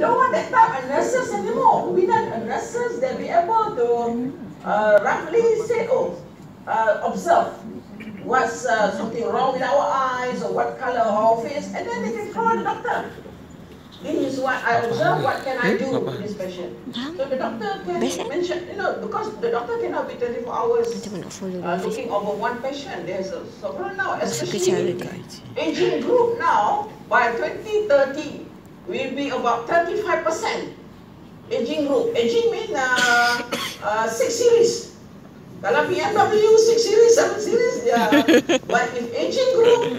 don't want that type of nurses anymore. We need nurses that be able to uh, roughly say, oh, uh, observe what's uh, something wrong with our eyes or what color our face, and then they can call the doctor. This is what I observe. What can I do with this patient? So the doctor can mention, you know, because the doctor cannot be 24 hours Macam mana nak follow uh, looking over one patient. There's a so now, especially aging group now by 2030 will be about 35% aging group. Aging mean uh, uh, six series. Kalau BMW six series, seven series, yeah. but if aging group,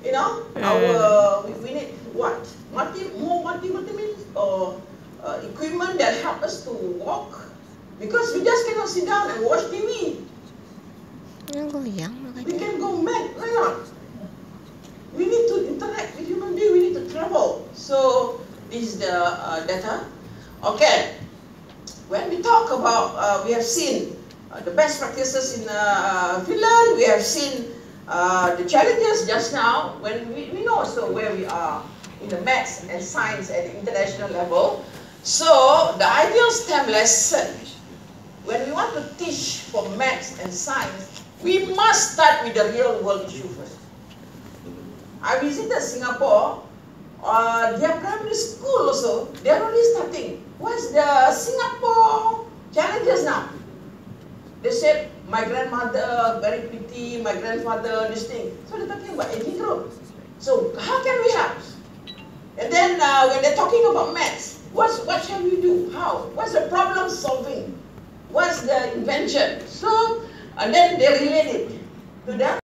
you know, our we, we need what multi more multi vitamins or uh, equipment that help us to walk because we just cannot sit down and watch TV. We can go mad, why not? We need to interact with human being, we need to travel. So, this is the uh, data. Okay, when we talk about, uh, we have seen uh, the best practices in uh, Finland, we have seen uh, the challenges just now, when we, we know also where we are in the maths and science at the international level. So, the ideal STEM lesson when we want to teach for maths and science, we must start with the real world issue first. I visited Singapore, uh, their primary school also, they're only starting. What's the Singapore challenges now? They said, my grandmother, very pretty, my grandfather, this thing. So they're talking about aging group. So how can we help? And then uh, when they're talking about maths, what's, what shall we do? How? What's the problem solving? What's the invention? So, and then they relate it to them.